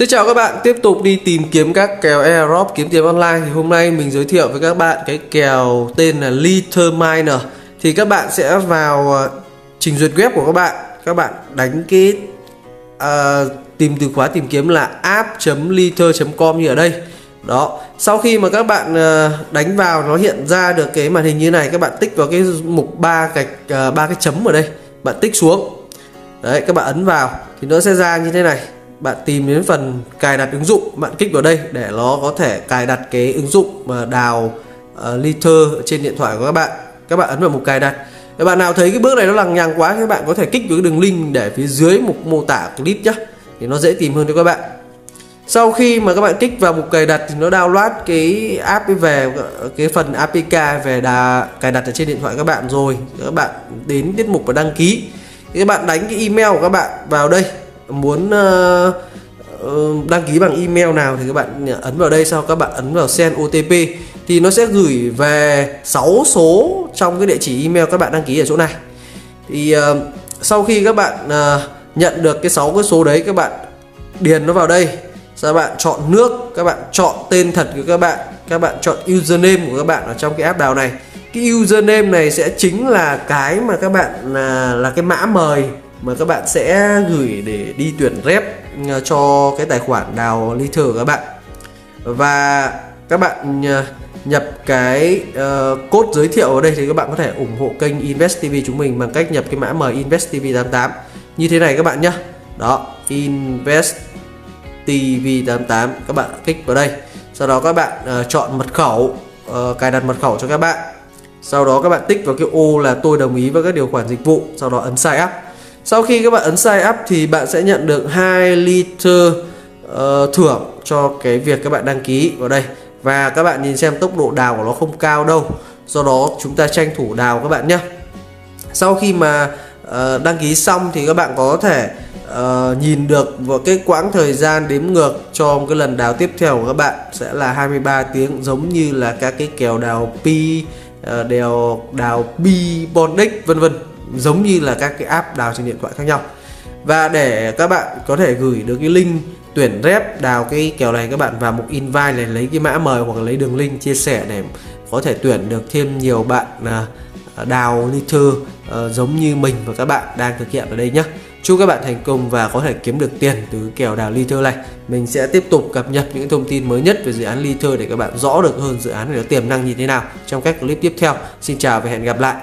Xin chào các bạn, tiếp tục đi tìm kiếm các kèo airdrop kiếm tiền online. Thì hôm nay mình giới thiệu với các bạn cái kèo tên là Little Miner. Thì các bạn sẽ vào ờ, trình duyệt web của các bạn. Các bạn đánh cái uh, tìm từ khóa tìm kiếm là app.liter.com như ở đây. Đó sau khi mà các bạn uh, đánh vào nó hiện ra được cái màn hình như này các bạn tích vào cái mục ba gạch ba uh, cái chấm ở đây. Bạn tích xuống. Đấy các bạn ấn vào thì nó sẽ ra như thế này bạn tìm đến phần cài đặt ứng dụng bạn kích vào đây để nó có thể cài đặt cái ứng dụng mà đào uh, liter trên điện thoại của các bạn. Các bạn ấn vào mục cài đặt. Các bạn nào thấy cái bước này nó lằng nhằng quá các bạn có thể kích vào cái đường link để phía dưới mục mô tả clip nhé thì nó dễ tìm hơn cho các bạn. Sau khi mà các bạn kích vào mục cài đặt thì nó download cái app về cái phần APK về đà cài đặt ở trên điện thoại các bạn rồi. Các bạn đến tiết mục và đăng ký. Thì các bạn đánh cái email của các bạn vào đây muốn uh, đăng ký bằng email nào thì các bạn ấn vào đây sau các bạn ấn vào send OTP thì nó sẽ gửi về 6 số trong cái địa chỉ email các bạn đăng ký ở chỗ này. Thì uh, sau khi các bạn uh, nhận được cái 6 cái số đấy các bạn điền nó vào đây. Sau bạn chọn nước các bạn chọn tên thật của các bạn các bạn chọn username của các bạn ở trong cái app đào này. Cái username này sẽ chính là cái mà các bạn là, là cái mã mời mà các bạn sẽ gửi để đi tuyển rep ờ, cho cái tài khoản đào liter thừa các bạn. Và các bạn ờ, nhập cái uh, code giới thiệu ở đây thì các bạn có thể ủng hộ kênh Invest TV chúng mình bằng cách nhập cái mã mời Invest TV 88 như thế này các bạn nhé đó Invest TV 88 các bạn kích vào đây. Sau đó các bạn uh, chọn mật khẩu uh, cài đặt mật khẩu cho các bạn. Sau đó các bạn tích vào cái ô là tôi đồng ý với các điều khoản dịch vụ. Sau đó ấn sign up sau khi các bạn ấn sign up thì bạn sẽ nhận được 2 liter uh, thưởng cho cái việc các bạn đăng ký vào đây. Và các bạn nhìn xem tốc độ đào của nó không cao đâu. Do đó chúng ta tranh thủ đào các bạn nhé. Sau khi mà uh, đăng ký xong thì các bạn có thể uh, nhìn được vào cái quãng thời gian đếm ngược cho một cái lần đào tiếp theo của các bạn sẽ là 23 tiếng giống như là các cái kèo đào pi uh, đèo đào pi bondex vân vân giống như là các cái app đào trên điện thoại khác nhau. Và để các bạn có thể gửi được cái link tuyển rep, đào cái kèo này các bạn vào mục invite này, lấy cái mã mời hoặc là lấy đường link chia sẻ để có thể tuyển được thêm nhiều bạn à, à, đào liter ờ, giống như mình và các bạn đang thực hiện ở đây nhé. Chúc các bạn thành công và có thể kiếm được tiền từ kèo đào liter này. Mình sẽ tiếp tục cập nhật những thông tin mới nhất về dự án liter để các bạn rõ được hơn dự án này có tiềm năng như thế nào trong các clip tiếp theo. Xin chào và hẹn gặp lại.